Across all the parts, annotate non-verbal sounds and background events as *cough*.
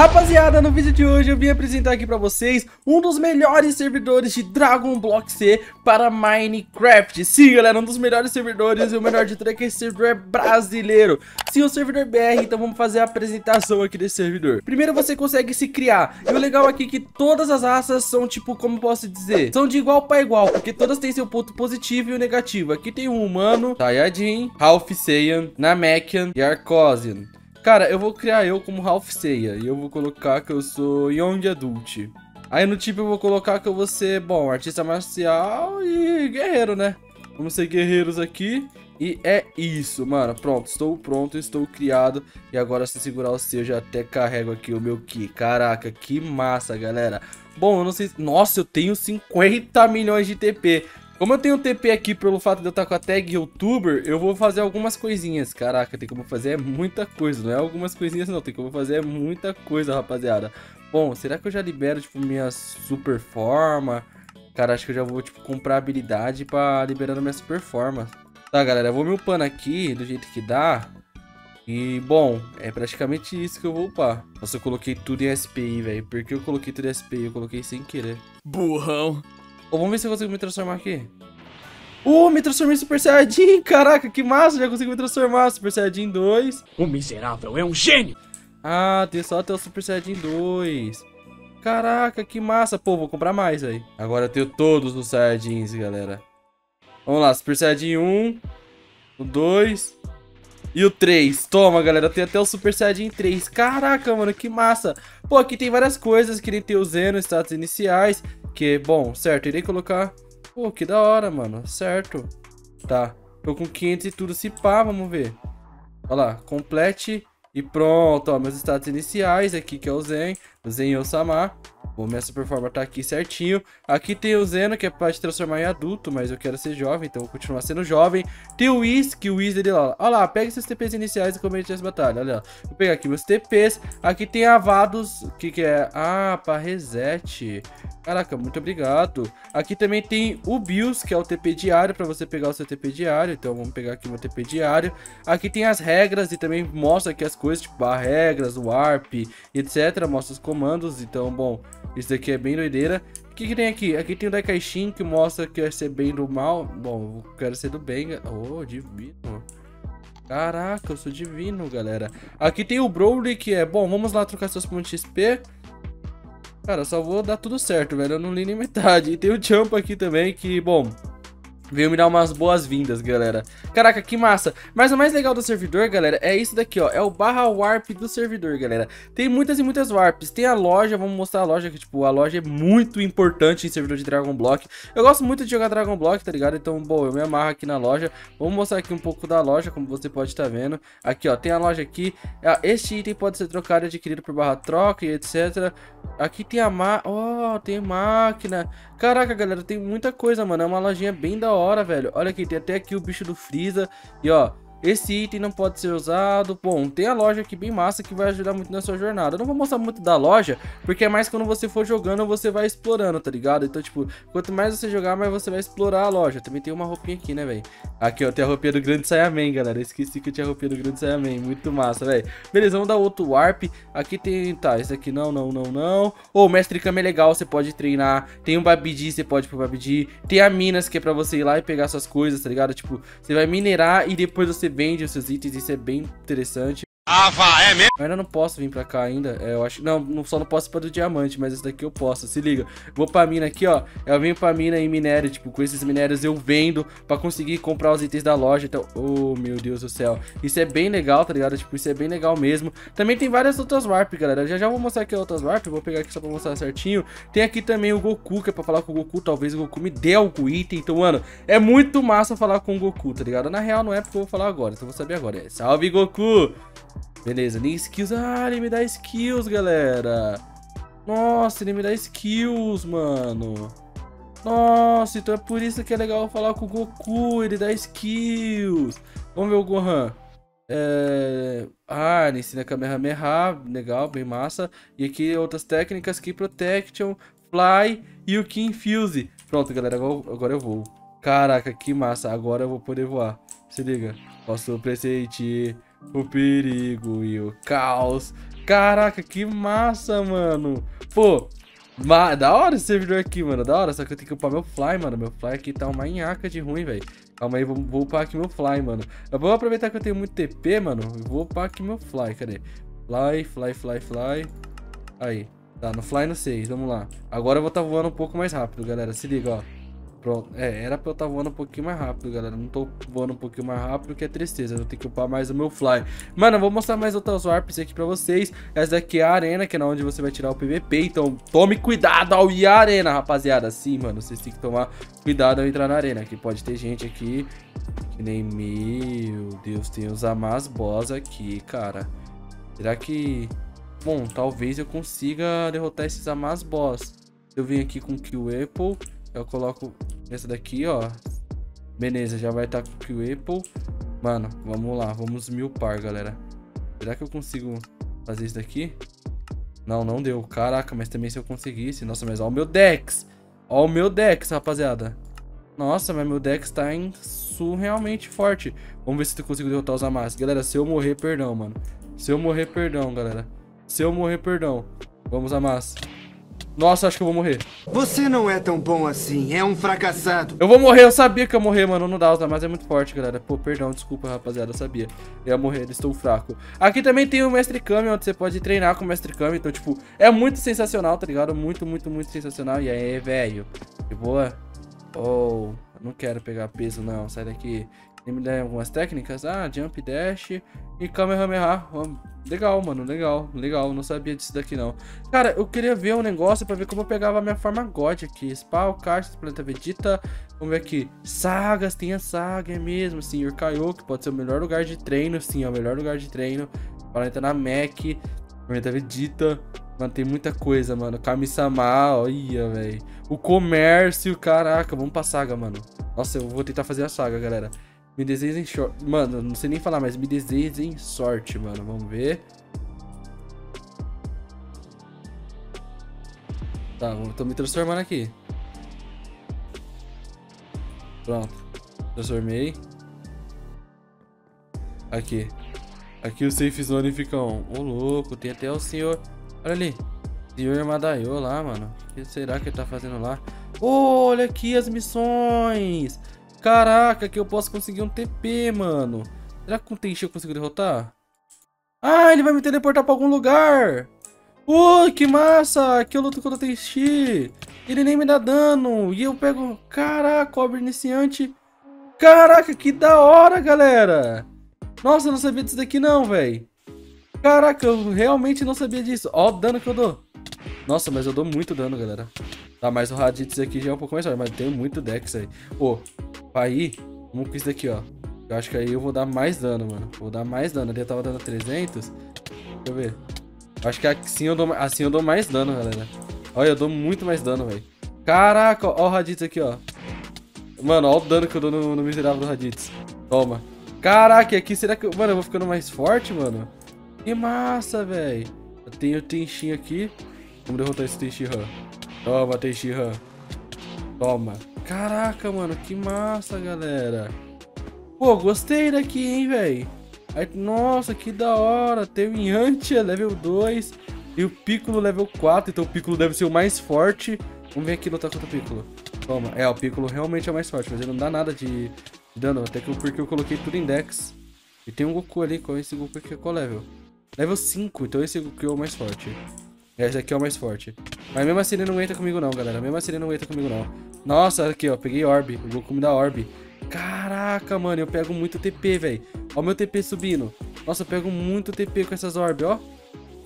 Rapaziada, no vídeo de hoje eu vim apresentar aqui pra vocês um dos melhores servidores de Dragon Block C para Minecraft. Sim, galera, um dos melhores servidores e o melhor de tudo é que esse servidor é brasileiro. Sim, o servidor BR, então vamos fazer a apresentação aqui desse servidor. Primeiro você consegue se criar. E o legal aqui é que todas as raças são tipo, como posso dizer, são de igual para igual, porque todas têm seu ponto positivo e o negativo. Aqui tem um humano, Saiyajin, Ralph Saiyan, Namekian e Arcosian. Cara, eu vou criar eu como Ralph Seiya. E eu vou colocar que eu sou Young Adult. Aí no tipo eu vou colocar que eu vou ser, bom, artista marcial e guerreiro, né? Vamos ser guerreiros aqui. E é isso, mano. Pronto, estou pronto, estou criado. E agora se segurar o C, eu já até carrego aqui o meu Ki. Caraca, que massa, galera. Bom, eu não sei... Nossa, eu tenho 50 milhões de TP. Como eu tenho TP aqui pelo fato de eu estar com a tag youtuber, eu vou fazer algumas coisinhas. Caraca, tem como fazer muita coisa, não é algumas coisinhas não, tem como fazer muita coisa, rapaziada. Bom, será que eu já libero, tipo, minha super forma? Cara, acho que eu já vou, tipo, comprar habilidade pra liberando minha super forma. Tá, galera, eu vou me upando aqui do jeito que dá. E, bom, é praticamente isso que eu vou upar. Nossa, eu coloquei tudo em SPI, velho. Por que eu coloquei tudo em SPI? Eu coloquei sem querer. Burrão. Oh, vamos ver se eu consigo me transformar aqui. Uh, me transformei em Super Saiyajin. *laughs* Caraca, que massa. Já consigo me transformar. Super Saiyajin 2. O miserável é um gênio. Ah, tem só até o Super Saiyajin 2. Caraca, que massa. Pô, vou comprar mais aí. Agora eu tenho todos os Saiyajins, galera. Vamos lá, Super Saiyajin 1. O 2. E o 3. Toma, galera. Tem até o Super Saiyajin 3. Caraca, mano, que massa. Pô, aqui tem várias coisas. Que nem tem o Zeno, status iniciais. Que, bom, certo, irei colocar... Pô, que da hora, mano, certo. Tá, tô com 500 e tudo se pá, vamos ver. Olha lá, complete e pronto, ó, meus status iniciais aqui, que é o Zen, o Zen Osama. Bom, minha super forma tá aqui certinho. Aqui tem o Zeno, que é pra te transformar em adulto, mas eu quero ser jovem, então vou continuar sendo jovem. Tem o Whis, que o Whis dele lá. Olha lá, pega esses TPs iniciais e comente essa batalha, olha lá. Vou pegar aqui meus TPs. Aqui tem Avados, o que que é? Ah, pra reset. Caraca, muito obrigado. Aqui também tem o BIOS, que é o TP diário, pra você pegar o seu TP diário. Então vamos pegar aqui meu TP diário. Aqui tem as regras e também mostra aqui as coisas, tipo as regras, o ARP, etc. Mostra os comandos. Então, bom, isso daqui é bem doideira. O que, que tem aqui? Aqui tem o Daikaishin, que mostra que é ser bem do mal. Bom, quero ser do bem. Oh, divino. Caraca, eu sou divino, galera. Aqui tem o Broly, que é... Bom, vamos lá trocar seus pontos XP. Cara, só vou dar tudo certo, velho. Eu não li nem metade. E tem o Jump aqui também, que, bom... Veio me dar umas boas-vindas, galera. Caraca, que massa. Mas o mais legal do servidor, galera, é isso daqui, ó. É o barra warp do servidor, galera. Tem muitas e muitas warps. Tem a loja, vamos mostrar a loja, que, tipo, a loja é muito importante em servidor de Dragon Block. Eu gosto muito de jogar Dragon Block, tá ligado? Então, bom, eu me amarro aqui na loja. Vamos mostrar aqui um pouco da loja, como você pode estar tá vendo. Aqui, ó, tem a loja aqui. Ah, este item pode ser trocado e adquirido por barra troca e etc. Aqui tem a ma... Oh, tem máquina. Caraca, galera, tem muita coisa, mano. É uma lojinha bem da hora, velho. Olha aqui, tem até aqui o bicho do Freeza. E, ó, esse item não pode ser usado. Bom, tem a loja aqui bem massa que vai ajudar muito na sua jornada. Eu não vou mostrar muito da loja, porque é mais quando você for jogando, você vai explorando, tá ligado? Então, tipo, quanto mais você jogar, mais você vai explorar a loja. Também tem uma roupinha aqui, né, velho? Aqui, ó, tem a roupinha do Grande Saiyaman, galera. esqueci que eu tinha a roupinha do Grande Saiyaman. Muito massa, velho. Beleza, vamos dar outro Warp. Aqui tem... Tá, esse aqui não, não, não, não. Ô, oh, o Mestre Kami é legal, você pode treinar. Tem um Babidi, você pode ir pro Babidi. Tem a Minas, que é pra você ir lá e pegar suas coisas, tá ligado? Tipo, você vai minerar e depois você vende os seus itens, isso é bem interessante. Ah, vá, é mesmo? Eu ainda não posso vir pra cá ainda. É, eu acho. Não, só não posso para do diamante, mas esse daqui eu posso. Se liga. Vou pra mina aqui, ó. Eu venho pra mina em minério. Tipo, com esses minérios eu vendo pra conseguir comprar os itens da loja. Então, oh, meu Deus do céu. Isso é bem legal, tá ligado? Tipo, isso é bem legal mesmo. Também tem várias outras warp, galera. Já já vou mostrar aqui outras warp. Vou pegar aqui só pra mostrar certinho. Tem aqui também o Goku, que é pra falar com o Goku. Talvez o Goku me dê algum item. Então, mano, é muito massa falar com o Goku, tá ligado? Na real, não é porque eu vou falar agora. Então, vou saber agora. É, salve, Goku! Beleza, nem skills. Ah, ele me dá skills, galera. Nossa, ele me dá skills, mano. Nossa, então é por isso que é legal falar com o Goku. Ele dá skills. Vamos ver o Gohan. É... Ah, ele ensina Kamehameha. Legal, bem massa. E aqui outras técnicas. Key Protection, Fly e o Key Infuse. Pronto, galera. Agora eu vou. Caraca, que massa. Agora eu vou poder voar. Se liga. Posso presente o perigo e o caos. Caraca, que massa, mano. Pô, ma da hora esse servidor aqui, mano. Da hora, só que eu tenho que upar meu fly, mano. Meu fly aqui tá uma nhaca de ruim, velho. Calma aí, vou, vou upar aqui meu fly, mano. Eu vou aproveitar que eu tenho muito TP, mano. Vou upar aqui meu fly, cadê? Fly, fly, fly, fly. Aí. Tá, no fly no 6, vamos lá. Agora eu vou estar tá voando um pouco mais rápido, galera. Se liga, ó. Pronto. É, era pra eu estar tá voando um pouquinho mais rápido, galera. Não tô voando um pouquinho mais rápido, que é tristeza. Eu tenho que upar mais o meu fly. Mano, eu vou mostrar mais outras warps aqui pra vocês. Essa daqui é a arena, que é onde você vai tirar o PVP. Então, tome cuidado ao ir à arena, rapaziada. Sim, mano, vocês têm que tomar cuidado ao entrar na arena. Que pode ter gente aqui que nem... Meu Deus, tem os Amas Boss aqui, cara. Será que... Bom, talvez eu consiga derrotar esses Amas Boss. Eu venho aqui com o Kill Apple, eu coloco essa daqui, ó. Beleza, já vai estar tá com o Apple. Mano, vamos lá, vamos mil par, galera. Será que eu consigo fazer isso daqui? Não, não deu. Caraca, mas também se eu conseguisse... Nossa, mas ó o meu Dex. Ó o meu Dex, rapaziada. Nossa, mas meu Dex tá em surrealmente forte. Vamos ver se eu consigo derrotar os Amas. Galera, se eu morrer, perdão, mano. Se eu morrer, perdão, galera. Se eu morrer, perdão. Vamos, Amas. Nossa, acho que eu vou morrer. Você não é tão bom assim, é um fracassado. Eu vou morrer, eu sabia que eu ia morrer, mano. Não dá, os Amas é muito forte, galera. Pô, perdão, desculpa, rapaziada, eu sabia. Eu ia morrer, estou fraco. Aqui também tem o Mestre Kami, onde você pode treinar com o Mestre Kami. Então, tipo, é muito sensacional, tá ligado? Muito, muito, muito sensacional. E aí, velho, de boa? Oh, não quero pegar peso, não. Sai daqui. Tem me dar algumas técnicas? Ah, jump, dash e kamehameha. Legal, mano, legal, legal. Não sabia disso daqui, não. Cara, eu queria ver um negócio pra ver como eu pegava a minha forma God aqui. Spal, Caixas, Planeta Vegeta. Vamos ver aqui. Sagas, tem a saga, é mesmo, sim. Urkaio, que pode ser o melhor lugar de treino, sim, é o melhor lugar de treino. Planeta na Mac, Planeta Vegeta. Mano, tem muita coisa, mano. Kami-sama, olha, velho. O comércio, caraca. Vamos pra saga, mano. Nossa, eu vou tentar fazer a saga, galera. Me desejem sorte. Mano, não sei nem falar, mas me desejem sorte, mano. Vamos ver. Tá, tô me transformando aqui. Pronto. Transformei. Aqui. Aqui o safe zone fica um. Ô, louco, tem até o senhor. Olha ali. Senhor Madaio lá, mano. O que será que ele tá fazendo lá? Oh, olha aqui as missões. Caraca, que eu posso conseguir um TP, mano. Será que com o Tenchi eu consigo derrotar? Ah, ele vai me teleportar pra algum lugar. Ui, que massa. Aqui eu luto contra o Tenchi. Ele nem me dá dano. E eu pego... Caraca, cobre iniciante. Caraca, que da hora, galera. Nossa, eu não sabia disso daqui não, velho. Caraca, eu realmente não sabia disso. Ó o dano que eu dou. Nossa, mas eu dou muito dano, galera. Tá, mas o Raditz aqui já é um pouco mais forte, mas tem muito Dex aí. Pô, aí, vamos com isso daqui, ó. Eu acho que aí eu vou dar mais dano, mano. Vou dar mais dano. Ali eu tava dando 300. Deixa eu ver. Acho que assim eu dou, assim eu dou mais dano, galera. Olha, eu dou muito mais dano, velho. Caraca, ó, o Raditz aqui, ó. Mano, ó o dano que eu dou no, no miserável do Raditz. Toma. Caraca, aqui será que... Mano, eu vou ficando mais forte, mano? Que massa, velho. Eu tenho o Tenshin aqui. Vamos derrotar esse Tenshinhan. Toma, Tenshinhan. Toma. Caraca, mano, que massa, galera. Pô, gostei daqui, hein, velho. Nossa, que da hora. Tem o Yantia, level 2. E o Piccolo, level 4. Então o Piccolo deve ser o mais forte. Vamos ver aqui lutar contra o Piccolo. Toma. É, o Piccolo realmente é o mais forte, mas ele não dá nada de, de dano. Até que porque eu coloquei tudo em Dex. E tem um Goku ali. Qual é esse Goku aqui? Qual level? Level 5. Então esse Goku é o mais forte. Esse aqui é o mais forte. Mas mesmo assim ele não entra comigo não, galera. Mesmo assim ele não entra comigo não. Nossa, aqui, ó. Peguei Orb. O Goku me dá Orb. Caraca, mano. Eu pego muito TP, velho. Ó o meu TP subindo. Nossa, eu pego muito TP com essas Orb, ó.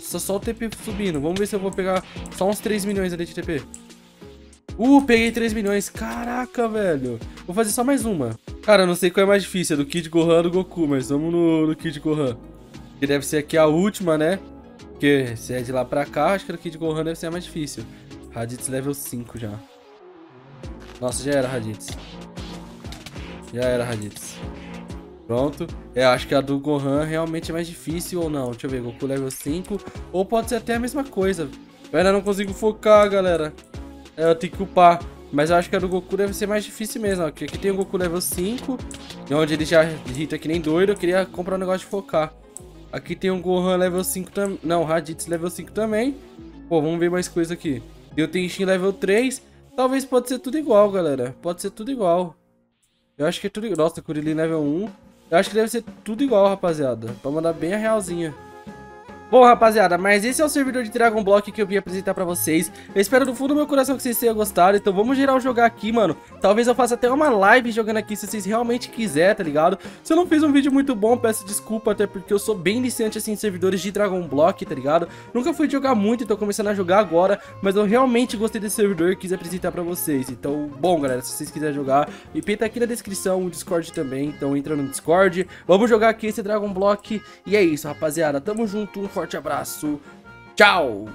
Só, só o TP subindo. Vamos ver se eu vou pegar só uns 3 milhões ali de TP. Uh, peguei 3 milhões. Caraca, velho. Vou fazer só mais uma. Cara, eu não sei qual é mais difícil. É do Kid Gohan ou do Goku. Mas vamos no, no Kid Gohan. Que deve ser aqui a última, né? Porque se é de lá pra cá, acho que aqui de Gohan deve ser mais difícil. Raditz level 5 já. Nossa, já era Raditz. Já era Raditz. Pronto. É, acho que a do Gohan realmente é mais difícil ou não. Deixa eu ver, Goku level 5. Ou pode ser até a mesma coisa. Eu ainda não consigo focar, galera. É, eu tenho que upar. Mas eu acho que a do Goku deve ser mais difícil mesmo. Porque aqui tem o Goku level 5. Onde ele já irrita que nem doido. Eu queria comprar um negócio de focar. Aqui tem um Gohan level 5 também. Não, Raditz level 5 também. Pô, vamos ver mais coisa aqui. Tem o Tenshin level 3. Talvez pode ser tudo igual, galera. Pode ser tudo igual. Eu acho que é tudo igual. Nossa, Kuririn level 1. Eu acho que deve ser tudo igual, rapaziada. Pra mandar bem a realzinha. Bom, rapaziada, mas esse é o servidor de Dragon Block que eu vim apresentar pra vocês. Eu espero do fundo do meu coração que vocês tenham gostado. Então vamos geral jogar aqui, mano. Talvez eu faça até uma live jogando aqui, se vocês realmente quiserem, tá ligado? Se eu não fiz um vídeo muito bom, peço desculpa, até porque eu sou bem iniciante, assim, em servidores de Dragon Block, tá ligado? Nunca fui jogar muito, então começando a jogar agora. Mas eu realmente gostei desse servidor e quis apresentar pra vocês. Então, bom, galera, se vocês quiserem jogar, IP tá aqui na descrição, o Discord também. Então entra no Discord. Vamos jogar aqui esse Dragon Block. E é isso, rapaziada. Tamo junto, um forte abraço. Tchau!